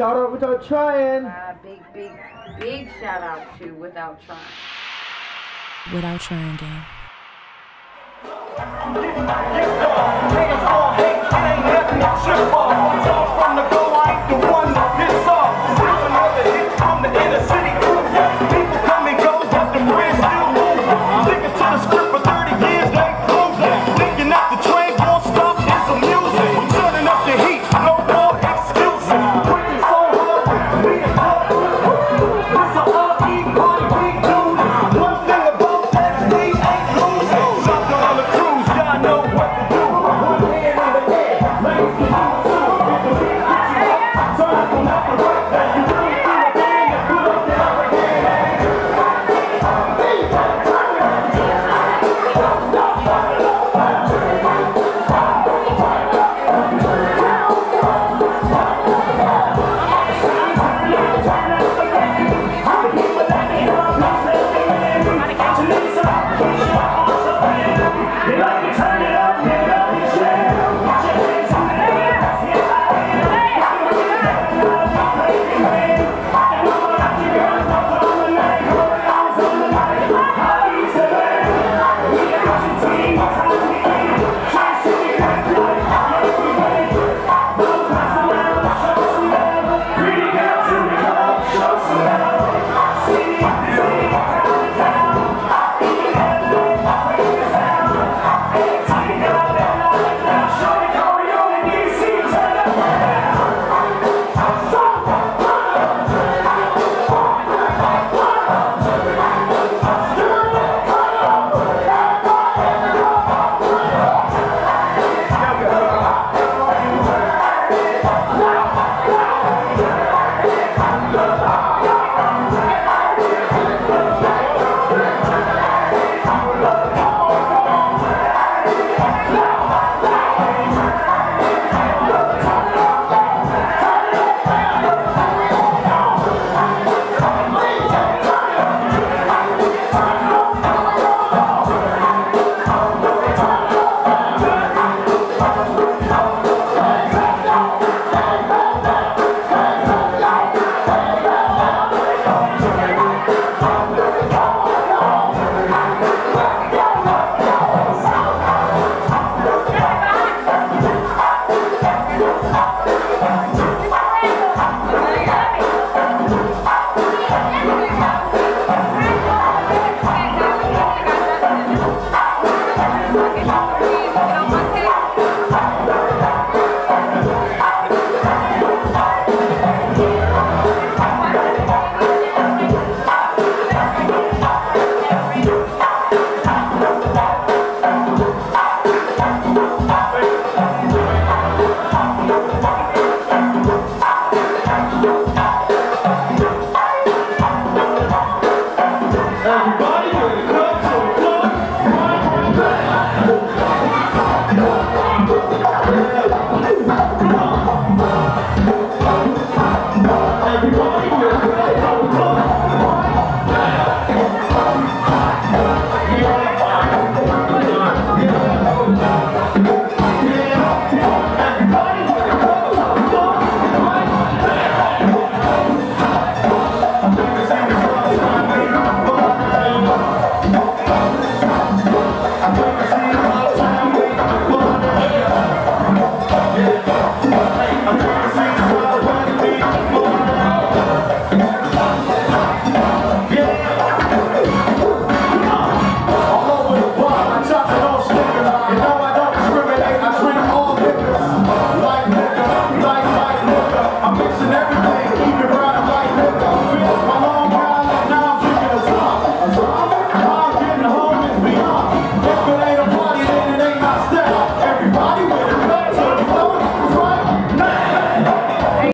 Shout out without trying. Uh, big, big, big shout out to Without Trying. Without Trying Gang. Get, get Turn up the right, that you. Yeah. Everybody